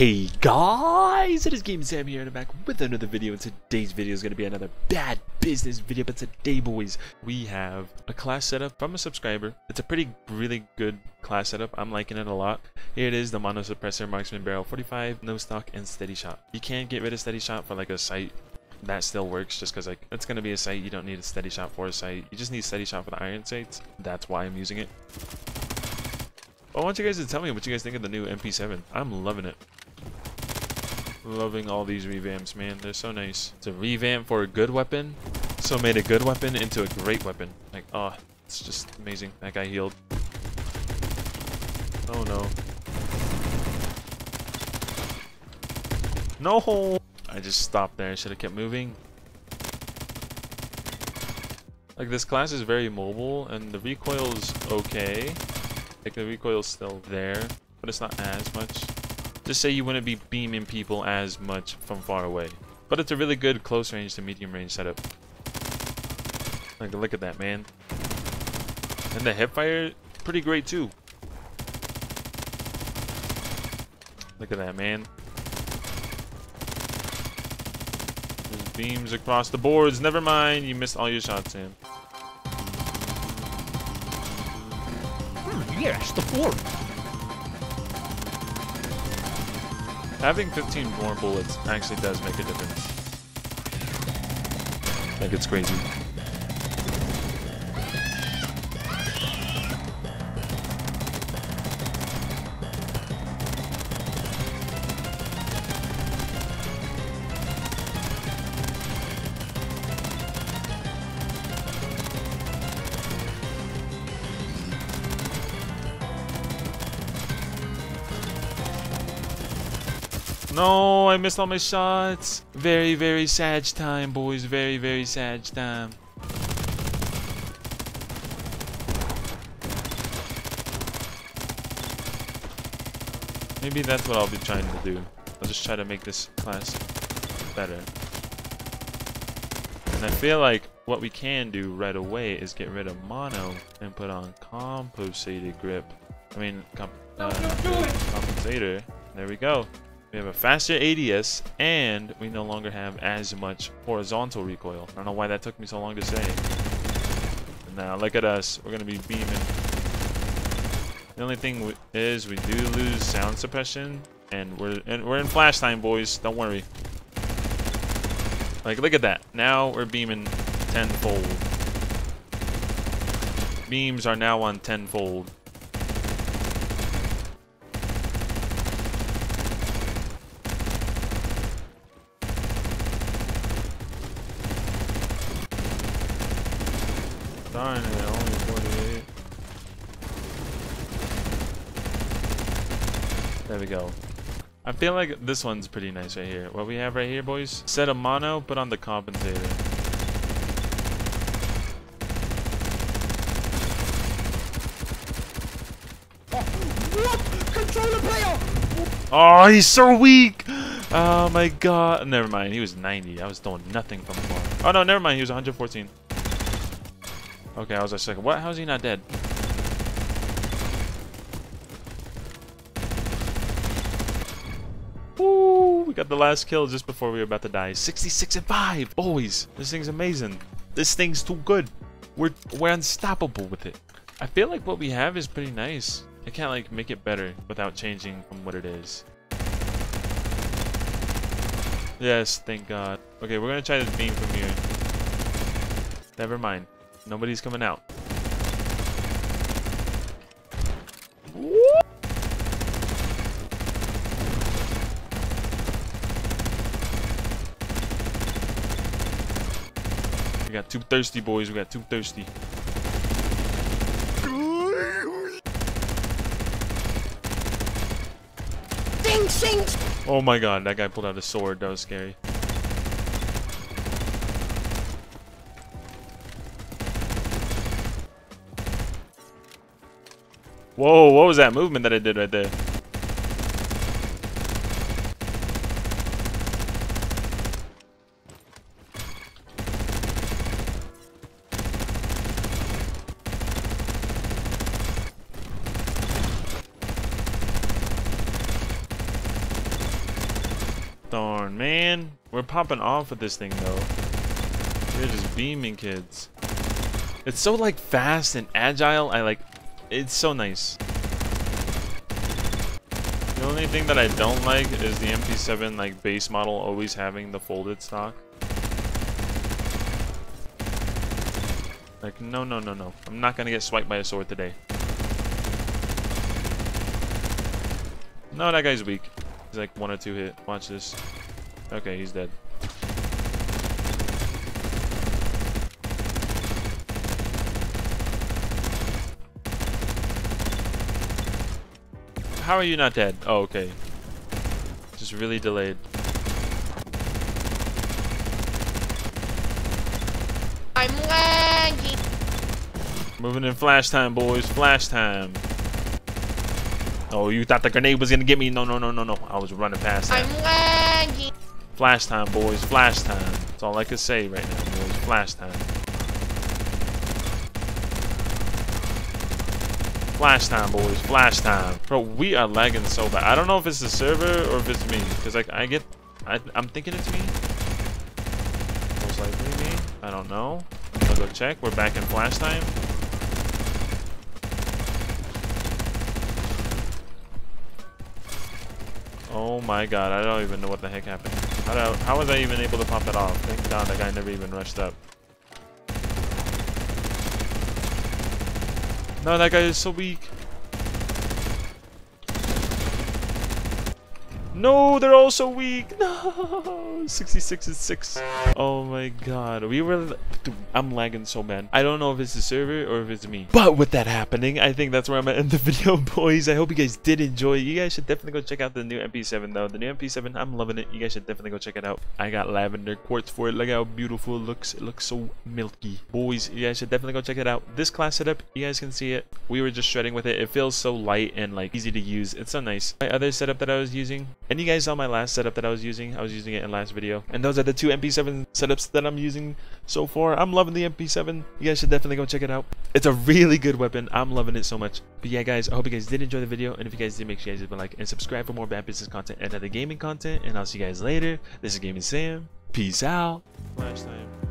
Hey guys, it is Gaming Sam here and I'm back with another video and today's video is going to be another bad business video but today boys we have a class setup from a subscriber. It's a pretty really good class setup. I'm liking it a lot. Here it is the mono suppressor marksman barrel 45 no stock and steady shot. You can get rid of steady shot for like a sight that still works just because like it's going to be a sight you don't need a steady shot for a sight. You just need steady shot for the iron sights. That's why I'm using it. I want you guys to tell me what you guys think of the new MP7. I'm loving it. Loving all these revamps, man. They're so nice. It's a revamp for a good weapon. So made a good weapon into a great weapon. Like, oh, it's just amazing. That guy healed. Oh no. No! I just stopped there. I should have kept moving. Like, this class is very mobile, and the recoil's okay. Like, the recoil's still there, but it's not as much. Just say you wouldn't be beaming people as much from far away. But it's a really good close range to medium range setup. Like, look at that, man. And the hipfire, pretty great too. Look at that, man. There's beams across the boards. Never mind, you missed all your shots, Sam. Hmm, yes, the floor. Having 15 more bullets actually does make a difference. Like, it's crazy. No, I missed all my shots. Very, very sad time, boys. Very, very sad time. Maybe that's what I'll be trying to do. I'll just try to make this class better. And I feel like what we can do right away is get rid of mono and put on compensated grip. I mean, comp uh, compensator. There we go. We have a faster ADS, and we no longer have as much horizontal recoil. I don't know why that took me so long to say. Now, look at us. We're going to be beaming. The only thing is we do lose sound suppression, and we're, and we're in flash time, boys. Don't worry. Like, look at that. Now we're beaming tenfold. Beams are now on tenfold. Darn it, only 48. There we go. I feel like this one's pretty nice right here. What we have right here, boys. Set a mono, put on the compensator. What? Controller player! Oh, he's so weak! Oh my god. Never mind, he was 90. I was throwing nothing from far. Oh no, never mind, he was 114. Okay, I was like, what? How's he not dead? Woo! We got the last kill just before we were about to die. 66 and 5! Always! This thing's amazing. This thing's too good. We're, we're unstoppable with it. I feel like what we have is pretty nice. I can't like make it better without changing from what it is. Yes, thank God. Okay, we're gonna try this beam from here. Never mind. Nobody's coming out. We got two thirsty boys. We got two thirsty. Ding! Oh my god, that guy pulled out a sword. That was scary. Whoa, what was that movement that I did right there? Darn, man. We're popping off with this thing, though. They're just beaming kids. It's so, like, fast and agile. I, like... It's so nice. The only thing that I don't like is the MP7, like, base model always having the folded stock. Like, no, no, no, no. I'm not gonna get swiped by a sword today. No, that guy's weak. He's like one or two hit. Watch this. Okay, he's dead. How are you not dead? Oh, okay. Just really delayed. I'm lagging. Moving in flash time, boys. Flash time. Oh, you thought the grenade was gonna get me? No, no, no, no, no. I was running past that. I'm lagging. Flash time, boys. Flash time. That's all I can say right now, boys. Flash time. Flash time, boys. Flash time. Bro, we are lagging so bad. I don't know if it's the server or if it's me. Because like, I get... I, I'm thinking it's me. Most likely me. I don't know. I'll go check. We're back in flash time. Oh my god, I don't even know what the heck happened. How, do, how was I even able to pop it off? Thank god that guy never even rushed up. No, that guy is so weak. No, they're all so weak. No, 66 is 6. Oh my god. We were... I'm lagging so bad. I don't know if it's the server or if it's me. But with that happening, I think that's where I'm going to end the video, boys. I hope you guys did enjoy. You guys should definitely go check out the new MP7, though. The new MP7, I'm loving it. You guys should definitely go check it out. I got lavender quartz for it. Look how beautiful it looks. It looks so milky. Boys, you guys should definitely go check it out. This class setup, you guys can see it. We were just shredding with it. It feels so light and like easy to use. It's so nice. My other setup that I was using, and you guys saw my last setup that I was using. I was using it in last video. And those are the two MP7 setups that I'm using so far. I'm loving the MP7. You guys should definitely go check it out. It's a really good weapon. I'm loving it so much. But yeah, guys, I hope you guys did enjoy the video. And if you guys did, make sure you guys hit the like and subscribe for more bad business content and other gaming content. And I'll see you guys later. This is Gaming Sam. Peace out. Last time.